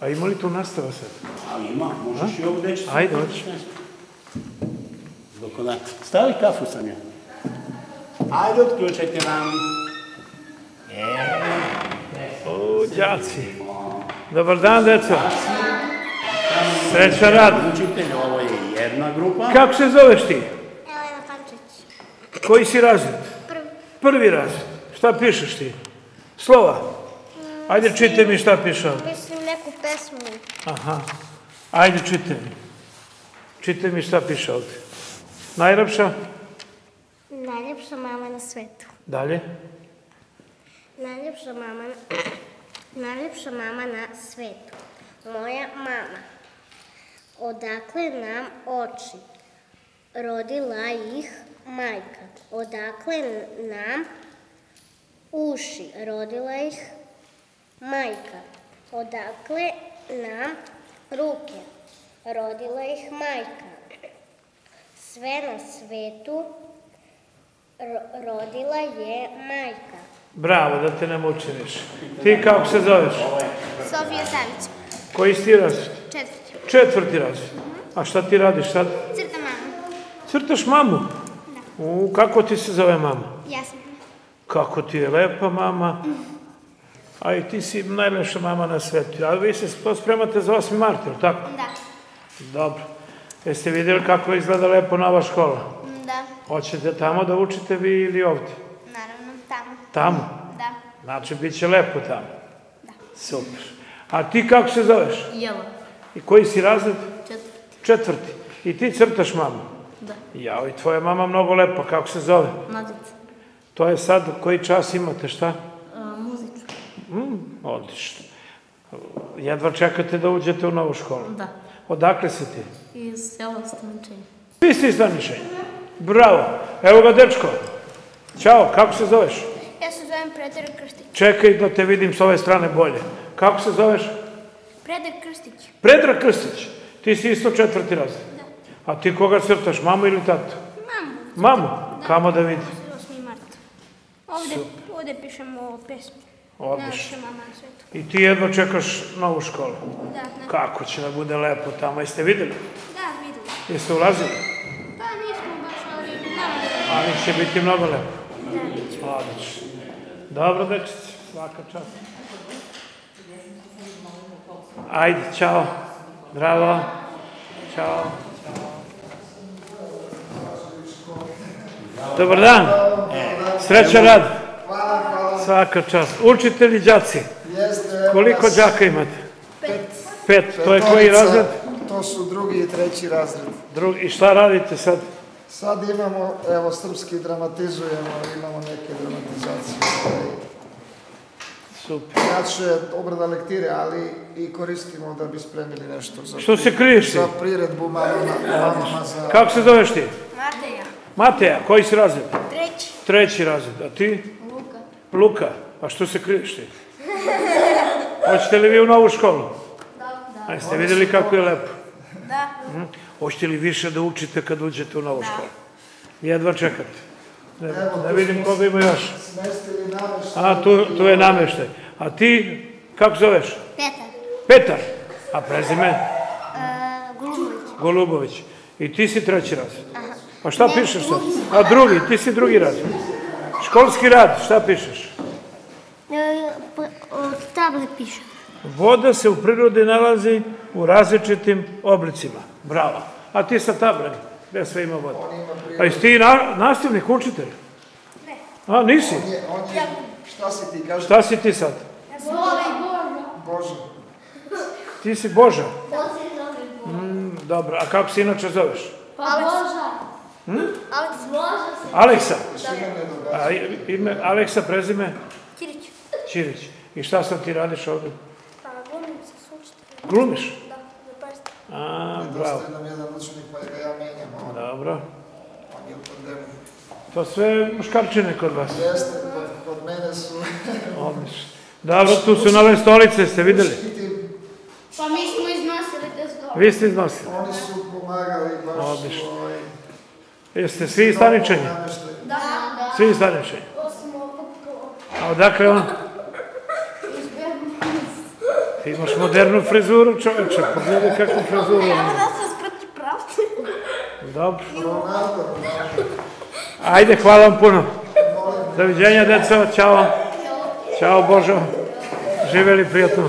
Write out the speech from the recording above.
A ima li tu nastava sad? A ima, možeš i ovo deći. Ajde. Dok ona... Stavi kafu sam ja. Ajde, otključajte nam. O, đaci. Dobar dan, deco. Srećan rad. Učitelj, ovo je jedna grupa. Kako se zoveš ti? Elena Pančić. Koji si razred? Prvi. Prvi razred. Šta pišeš ti? Slova? Ajde, čitaj mi šta piše. Mislim neku pesmu. Aha. Ajde, čitaj mi. Čitaj mi šta piše ovdje. Najlepša? Najljepša mama na svetu. Dalje. Najljepša mama na... Najljepša mama na svetu. Moja mama. Odakle nam oči? Rodila ih majka. Odakle nam uši? Rodila ih majka. Odakle nam ruke? Rodila ih majka. Sve na svetu ro- rodila je majka. Bravo, da te ne mučim više. Ti kako se zoveš? Sofija Savić, Koji si ti razred? četvrti. Četvrti razred. A šta ti radiš sad? Crta mama. Crtaš mamu? U, kako ti se zove mama? Ja sam. Kako ti je lepa mama. A i ti si najlepša mama na svetu. A vi se to spremate za 8. mart, je tako? Da. Dobro. Jeste vidjeli kako izgleda lepo nova škola? Da. Hoćete tamo da učite vi ili ovdje? Naravno, tamo. Tamo? Da. Znači, bit će lepo tamo. Super. A ti kako se zoveš? Jelo. I koji si razred? Četvrti. Četvrti. I ti crtaš mamu? Da. Jao, i tvoja mama mnogo lepa. Kako se zove? Nadica. To je sad, koji čas imate, šta? A, muzička. Mm, odlično. Jedva čekate da uđete u novu školu. Da. Odakle si ti? Iz sela Staničenja. Vi ste iz Staničenja. Bravo. Evo ga, dečko. Ćao, kako se zoveš? Ja se zovem Predrag Krstić. Čekaj da te vidim s ove strane bolje. Kako se zoveš? Predrag Krstić. Predrag Krstić. Ti si isto četvrti razred. A ti koga crtaš, mamu ili tatu? Mamu. Mamu? Kamo da vidi? 8. mart. Ovde, pišemo pesmu. Odlično. I ti jedva čekaš novu školu. Da, da. Kako će da bude lepo tamo? Jeste vidjeli? Da, videli. Jeste ulazili? Pa nismo baš, ali da Ali će biti mnogo lepo. Odlično. Dobro, dečice, svaka čast. Ajde, čao. Bravo. Ćao. Dobar dan. Srećan rad. Svaka čast. Učitelji, đaci. Jeste, Koliko nas đaka imate? Pet. Pet. To je koji razred? To su drugi i treći razred. Drugi. I šta radite sad? Sad imamo, evo, srpski dramatizujemo, imamo neke dramatizacije. ovaj, Super. Inače, obrada lektire, ali i koristimo da bi spremili nešto za, Što se kriješ ti? za priredbu mamama, mamama za... Kako se zoveš ti? Mateja. Mateja, koji si razred? Treći. Treći razred. A ti? Luka. A što se kriješ ti? Hoćete li vi u novu školu? Da. A jeste vidjeli kako je lepo? Da. Mhm. Hoćete li više da učite kad uđete u novu školu? Jedva čekate. Da, Evo, da vidim koga ima još. Smestili nameštaj. A, tu, tu je nameštaj. A ti, kako zoveš? Petar. Petar. A prezime? E, Golubović. Golubović. I ti si treći razred. Pa šta pišeš sad? A drugi, ti si drugi razred. Školski rad, šta pišeš? E, od table piše. Voda se u prirodi nalazi u različitim oblicima. Bravo. A ti sa tablem, gdje sve ima voda? A jesi ti na, nastavnik, učitelj? Ne. A, nisi? On je, on je, šta si ti, kaži? Šta si ti sad? Ja sam Boža. Bože. Ti si Boža. Boža. Mm, dobro, a kako se inače zoveš? Pa Boža. Aleks. Boža se. Aleksa. A ime Aleksa, prezime? Kirić. Ćirić. I šta sad ti radiš ovdje? Pa glumim se s učiteljem. Glumiš? Da, za prst. A, bravo. Nedostaje nam jedan učenik, pa ga ja menjam, on, Dobro. on je u pandemiji. To sve muškarčine kod vas. Jeste, kod, kod mene su... Odlično. Dobro, tu su nove stolice, ste vidjeli? Ti, Pa mi smo iznosili te zgore. Vi ste iznosili. oni su pomagali baš Odlično. ovaj... Jeste svi iz Staničenja? Svi. Osim ovog A odakle on? Ti imaš modernu frizuru, čoveče, pogledaj kakvu frizuru ima. da. Dobro. Ajde, hvala vam puno. Doviđenja, deco, čao. Ćao, Božo. Živeli prijatno.